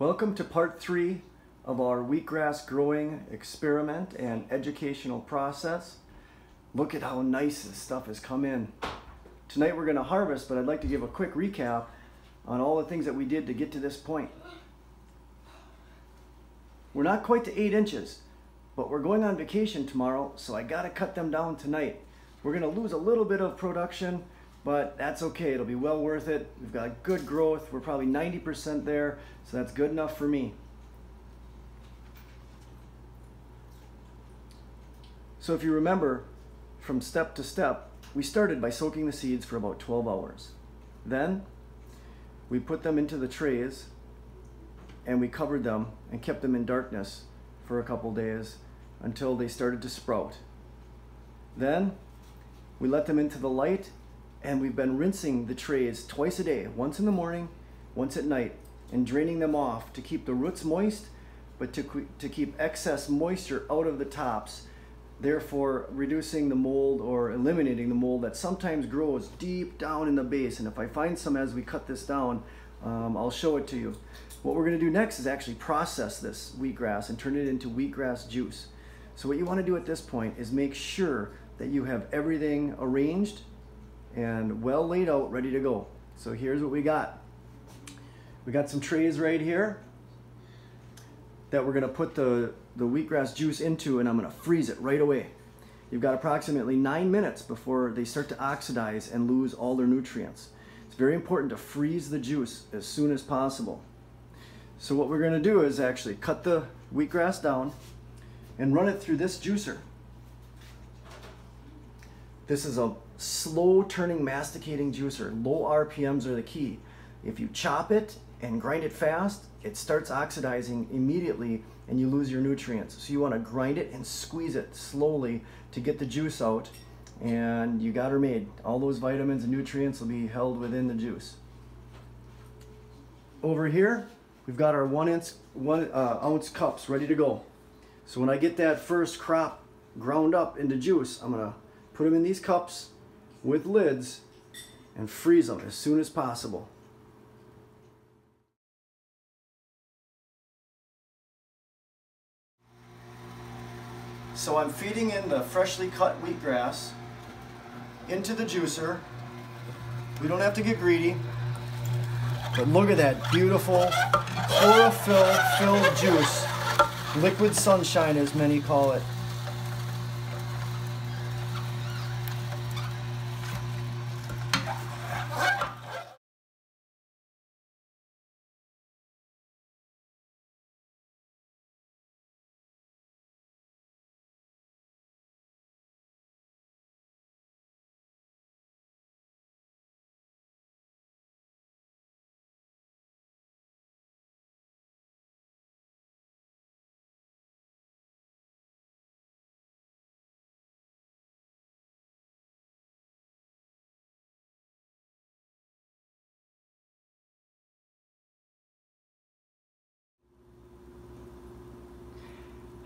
Welcome to part three of our wheatgrass growing experiment and educational process. Look at how nice this stuff has come in. Tonight we're going to harvest, but I'd like to give a quick recap on all the things that we did to get to this point. We're not quite to eight inches, but we're going on vacation tomorrow, so I got to cut them down tonight. We're going to lose a little bit of production, but that's okay. It'll be well worth it. We've got good growth. We're probably 90% there, so that's good enough for me. So if you remember, from step to step, we started by soaking the seeds for about 12 hours. Then we put them into the trays and we covered them and kept them in darkness for a couple days until they started to sprout. Then we let them into the light and we've been rinsing the trays twice a day, once in the morning, once at night, and draining them off to keep the roots moist, but to, to keep excess moisture out of the tops, therefore reducing the mold or eliminating the mold that sometimes grows deep down in the base. And if I find some as we cut this down, um, I'll show it to you. What we're gonna do next is actually process this wheatgrass and turn it into wheatgrass juice. So what you wanna do at this point is make sure that you have everything arranged and well laid out, ready to go. So here's what we got. We got some trays right here that we're gonna put the, the wheatgrass juice into and I'm gonna freeze it right away. You've got approximately nine minutes before they start to oxidize and lose all their nutrients. It's very important to freeze the juice as soon as possible. So what we're gonna do is actually cut the wheatgrass down and run it through this juicer. This is a slow turning masticating juicer. Low RPMs are the key. If you chop it and grind it fast, it starts oxidizing immediately and you lose your nutrients. So you want to grind it and squeeze it slowly to get the juice out and you got her made. All those vitamins and nutrients will be held within the juice. Over here, we've got our one ounce, one uh, ounce cups ready to go. So when I get that first crop ground up into juice, I'm gonna put them in these cups with lids and freeze them as soon as possible. So I'm feeding in the freshly cut wheatgrass into the juicer. We don't have to get greedy, but look at that beautiful chlorophyll filled juice. Liquid sunshine as many call it.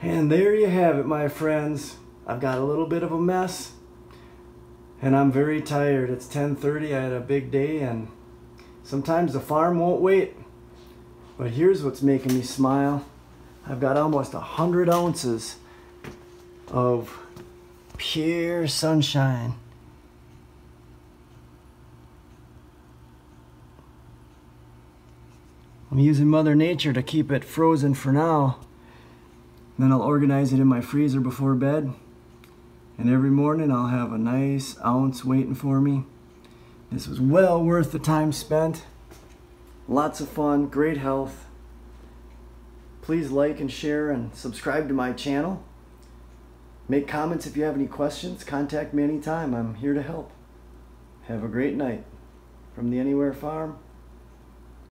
And there you have it, my friends. I've got a little bit of a mess and I'm very tired. It's 10:30. I had a big day and sometimes the farm won't wait. But here's what's making me smile. I've got almost a hundred ounces of pure sunshine. I'm using Mother Nature to keep it frozen for now. Then I'll organize it in my freezer before bed. And every morning I'll have a nice ounce waiting for me. This was well worth the time spent. Lots of fun, great health. Please like and share and subscribe to my channel. Make comments if you have any questions. Contact me anytime. I'm here to help. Have a great night. From the Anywhere Farm,